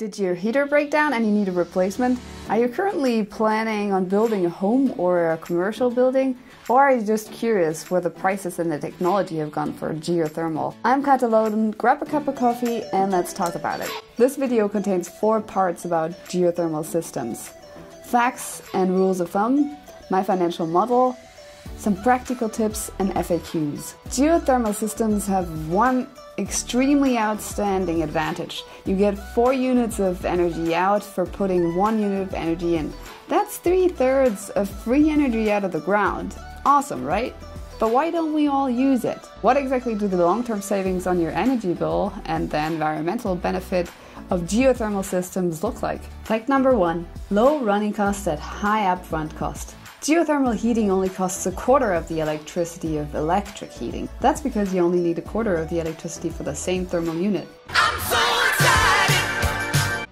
Did your heater break down and you need a replacement? Are you currently planning on building a home or a commercial building? Or are you just curious where the prices and the technology have gone for geothermal? I'm Katha Loden, grab a cup of coffee and let's talk about it. This video contains four parts about geothermal systems. Facts and rules of thumb, my financial model, some practical tips and FAQs. Geothermal systems have one extremely outstanding advantage. You get 4 units of energy out for putting 1 unit of energy in. That's 3 thirds of free energy out of the ground. Awesome, right? But why don't we all use it? What exactly do the long term savings on your energy bill and the environmental benefit of geothermal systems look like? Fact number one low running costs at high upfront cost. Geothermal heating only costs a quarter of the electricity of electric heating. That's because you only need a quarter of the electricity for the same thermal unit.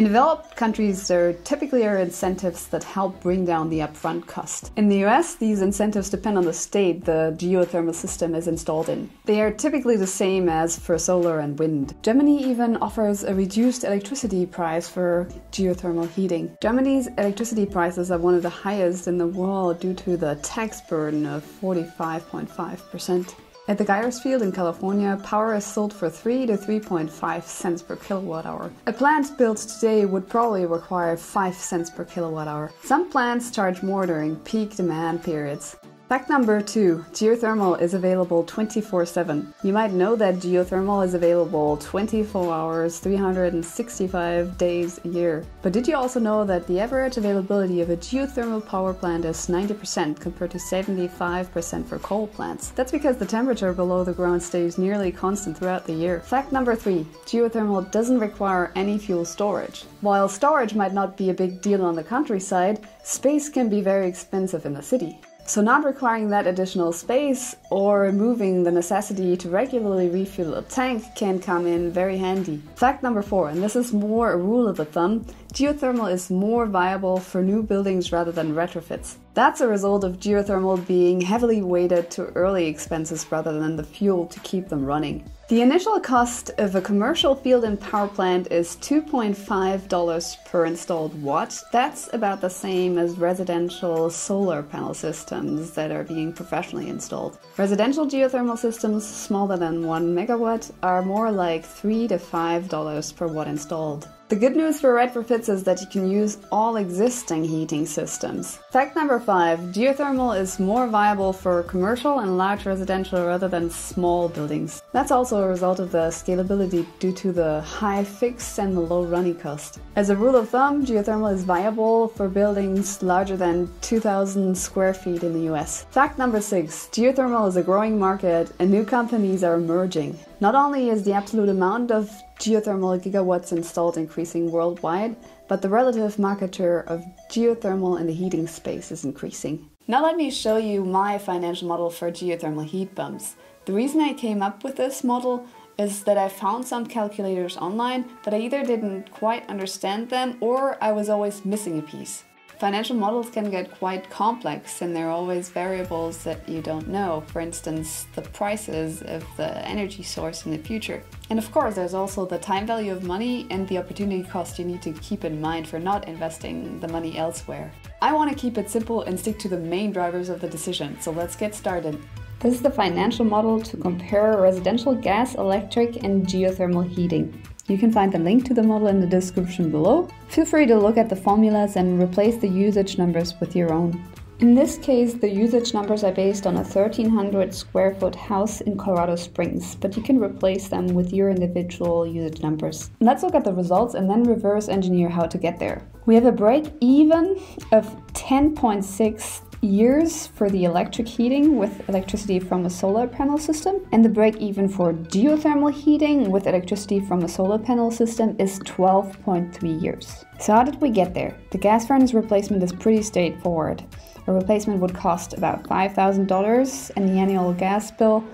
In developed countries, there typically are incentives that help bring down the upfront cost. In the US, these incentives depend on the state the geothermal system is installed in. They are typically the same as for solar and wind. Germany even offers a reduced electricity price for geothermal heating. Germany's electricity prices are one of the highest in the world due to the tax burden of 45.5%. At the Geysers field in California, power is sold for 3 to 3.5 cents per kilowatt hour. A plant built today would probably require 5 cents per kilowatt hour. Some plants charge more during peak demand periods. Fact number two geothermal is available 24 7. You might know that geothermal is available 24 hours, 365 days a year. But did you also know that the average availability of a geothermal power plant is 90% compared to 75% for coal plants? That's because the temperature below the ground stays nearly constant throughout the year. Fact number three geothermal doesn't require any fuel storage. While storage might not be a big deal on the countryside, space can be very expensive in the city. So, not requiring that additional space or removing the necessity to regularly refuel a tank can come in very handy. Fact number four, and this is more a rule of the thumb geothermal is more viable for new buildings rather than retrofits. That's a result of geothermal being heavily weighted to early expenses rather than the fuel to keep them running. The initial cost of a commercial field and power plant is $2.5 per installed watt. That's about the same as residential solar panel systems that are being professionally installed. Residential geothermal systems smaller than 1 megawatt are more like 3 to $5 per watt installed. The good news for retrofits is that you can use all existing heating systems. Fact number five geothermal is more viable for commercial and large residential rather than small buildings. That's also a result of the scalability due to the high fixed and the low running cost. As a rule of thumb, geothermal is viable for buildings larger than 2,000 square feet in the US. Fact number six geothermal is a growing market and new companies are emerging. Not only is the absolute amount of geothermal gigawatts installed increasing worldwide, but the relative market share of geothermal in the heating space is increasing. Now let me show you my financial model for geothermal heat pumps. The reason I came up with this model is that I found some calculators online, but I either didn't quite understand them or I was always missing a piece. Financial models can get quite complex and there are always variables that you don't know, for instance, the prices of the energy source in the future. And of course, there's also the time value of money and the opportunity cost you need to keep in mind for not investing the money elsewhere. I want to keep it simple and stick to the main drivers of the decision, so let's get started. This is the financial model to compare residential gas, electric, and geothermal heating. You can find the link to the model in the description below. Feel free to look at the formulas and replace the usage numbers with your own. In this case, the usage numbers are based on a 1300 square foot house in Colorado Springs, but you can replace them with your individual usage numbers. Let's look at the results and then reverse engineer how to get there. We have a break even of 10.6 years for the electric heating with electricity from a solar panel system, and the break even for geothermal heating with electricity from a solar panel system is 12.3 years. So, how did we get there? The gas furnace replacement is pretty straightforward. A replacement would cost about $5,000, and the annual gas bill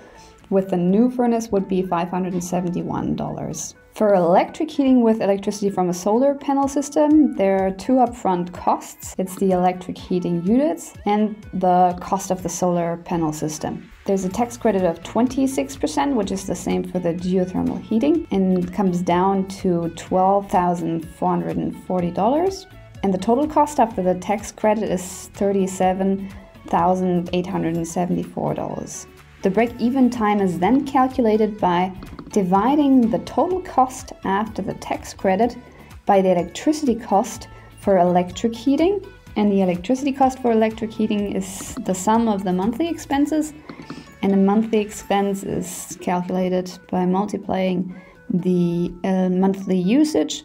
with the new furnace would be $571. For electric heating with electricity from a solar panel system, there are two upfront costs. It's the electric heating units and the cost of the solar panel system. There's a tax credit of 26%, which is the same for the geothermal heating, and comes down to $12,440. And the total cost after the tax credit is $37,874. The break even time is then calculated by dividing the total cost after the tax credit by the electricity cost for electric heating. And the electricity cost for electric heating is the sum of the monthly expenses. And the monthly expense is calculated by multiplying the uh, monthly usage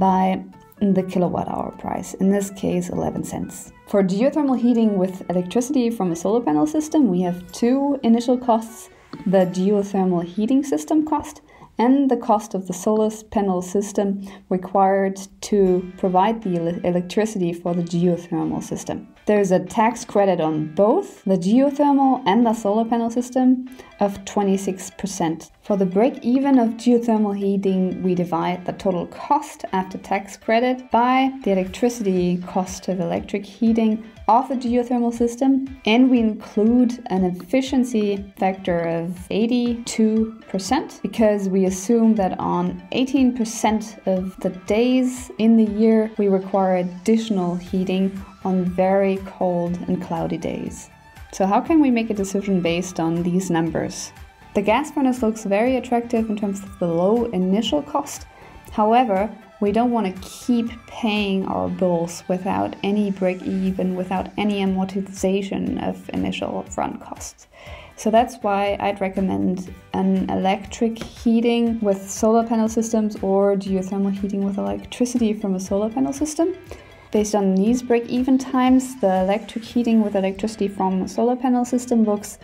by the kilowatt hour price, in this case 11 cents. For geothermal heating with electricity from a solar panel system, we have two initial costs the geothermal heating system cost and the cost of the solar panel system required to provide the electricity for the geothermal system. There's a tax credit on both the geothermal and the solar panel system of 26%. For the break even of geothermal heating, we divide the total cost after tax credit by the electricity cost of electric heating of the geothermal system, and we include an efficiency factor of 82% because we assume that on 18% of the days in the year we require additional heating on very cold and cloudy days. So, how can we make a decision based on these numbers? The gas furnace looks very attractive in terms of the low initial cost. However, we don't want to keep paying our bills without any break even, without any amortization of initial upfront costs. So that's why I'd recommend an electric heating with solar panel systems or geothermal heating with electricity from a solar panel system. Based on these break-even times, the electric heating with electricity from a solar panel system looks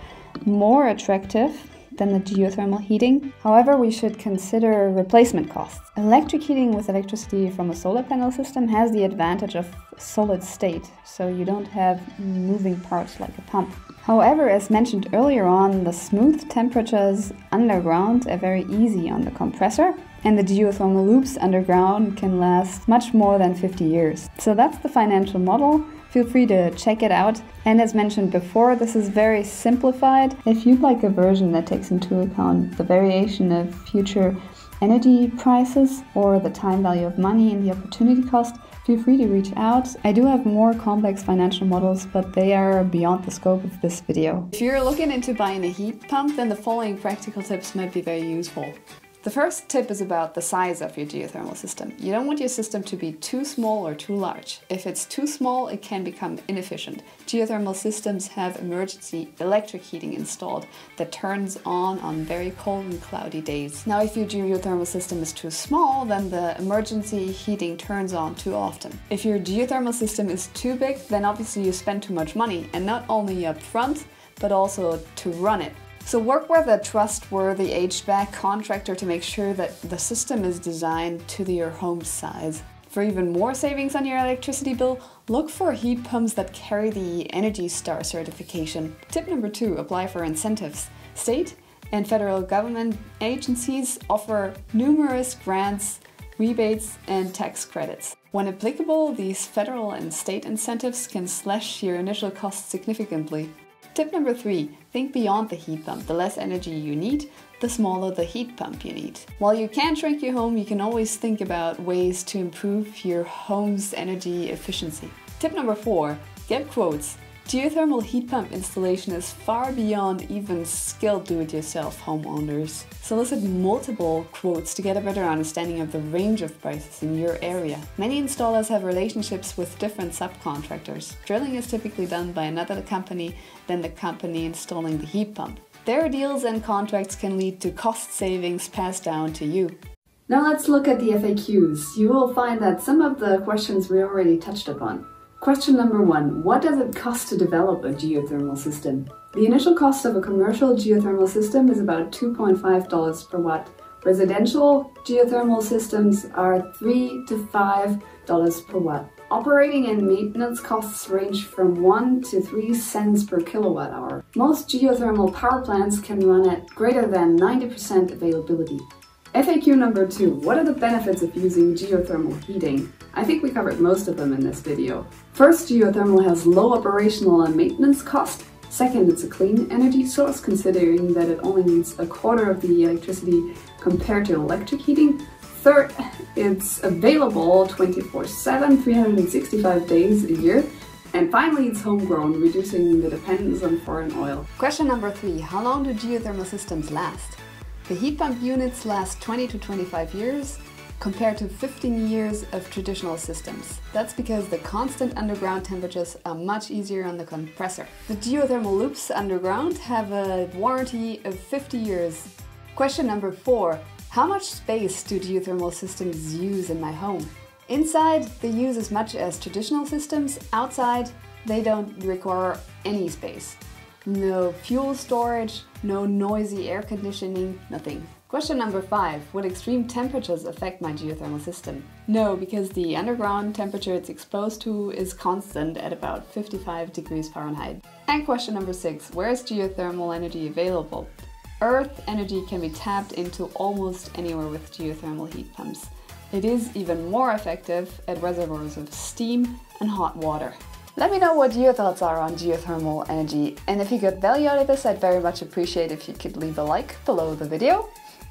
more attractive than the geothermal heating. However, we should consider replacement costs. Electric heating with electricity from a solar panel system has the advantage of solid state, so you don't have moving parts like a pump. However, as mentioned earlier on, the smooth temperatures underground are very easy on the compressor, and the geothermal loops underground can last much more than 50 years. So that's the financial model. Feel free to check it out. And as mentioned before, this is very simplified. If you'd like a version that takes into account the variation of future energy prices or the time value of money and the opportunity cost, feel free to reach out. I do have more complex financial models, but they are beyond the scope of this video. If you're looking into buying a heat pump, then the following practical tips might be very useful. The first tip is about the size of your geothermal system. You don't want your system to be too small or too large. If it's too small, it can become inefficient. Geothermal systems have emergency electric heating installed that turns on on very cold and cloudy days. Now, if your geothermal system is too small, then the emergency heating turns on too often. If your geothermal system is too big, then obviously you spend too much money, and not only up front, but also to run it. So work with a trustworthy HVAC contractor to make sure that the system is designed to your home size. For even more savings on your electricity bill, look for heat pumps that carry the Energy Star certification. Tip number two, apply for incentives. State and federal government agencies offer numerous grants, rebates, and tax credits. When applicable, these federal and state incentives can slash your initial costs significantly. Tip number three, think beyond the heat pump. The less energy you need, the smaller the heat pump you need. While you can't shrink your home, you can always think about ways to improve your home's energy efficiency. Tip number four, get quotes. Geothermal heat pump installation is far beyond even skilled do-it-yourself homeowners. Solicit multiple quotes to get a better understanding of the range of prices in your area. Many installers have relationships with different subcontractors. Drilling is typically done by another company than the company installing the heat pump. Their deals and contracts can lead to cost savings passed down to you. Now let's look at the FAQs. You will find that some of the questions we already touched upon. Question number one, what does it cost to develop a geothermal system? The initial cost of a commercial geothermal system is about $2.5 per watt. Residential geothermal systems are 3 to $5 per watt. Operating and maintenance costs range from 1 to 3 cents per kilowatt hour. Most geothermal power plants can run at greater than 90% availability. FAQ number 2. What are the benefits of using geothermal heating? I think we covered most of them in this video. First, geothermal has low operational and maintenance cost. Second, it's a clean energy source, considering that it only needs a quarter of the electricity compared to electric heating. Third, it's available 24 7, 365 days a year. And finally, it's homegrown, reducing the dependence on foreign oil. Question number three How long do geothermal systems last? The heat pump units last 20 to 25 years, compared to 15 years of traditional systems. That's because the constant underground temperatures are much easier on the compressor. The geothermal loops underground have a warranty of 50 years. Question number four. How much space do geothermal systems use in my home? Inside, they use as much as traditional systems. Outside, they don't require any space. No fuel storage, no noisy air conditioning, nothing. Question number five Would extreme temperatures affect my geothermal system? No, because the underground temperature it's exposed to is constant at about 55 degrees Fahrenheit. And question number six Where is geothermal energy available? Earth energy can be tapped into almost anywhere with geothermal heat pumps. It is even more effective at reservoirs of steam and hot water. Let me know what your thoughts are on geothermal energy, and if you got value out of this, I'd very much appreciate if you could leave a like below the video.